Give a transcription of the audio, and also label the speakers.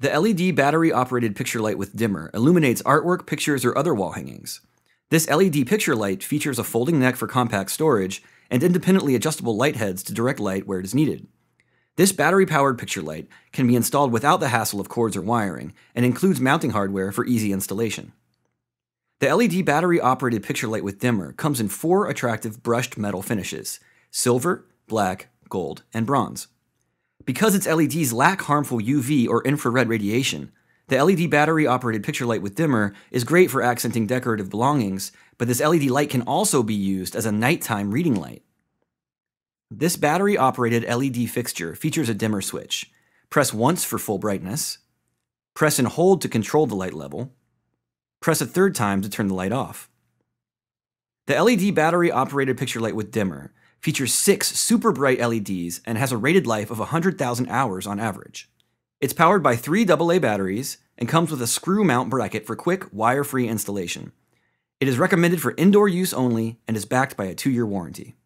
Speaker 1: The LED battery operated picture light with dimmer illuminates artwork, pictures, or other wall hangings. This LED picture light features a folding neck for compact storage and independently adjustable light heads to direct light where it is needed. This battery powered picture light can be installed without the hassle of cords or wiring and includes mounting hardware for easy installation. The LED battery operated picture light with dimmer comes in four attractive brushed metal finishes silver, black, gold, and bronze. Because its LEDs lack harmful UV or infrared radiation, the LED battery operated picture light with dimmer is great for accenting decorative belongings, but this LED light can also be used as a nighttime reading light. This battery operated LED fixture features a dimmer switch. Press once for full brightness, press and hold to control the light level, press a third time to turn the light off. The LED battery operated picture light with dimmer features six super bright LEDs and has a rated life of 100,000 hours on average. It's powered by three AA batteries and comes with a screw mount bracket for quick, wire free installation. It is recommended for indoor use only and is backed by a two year warranty.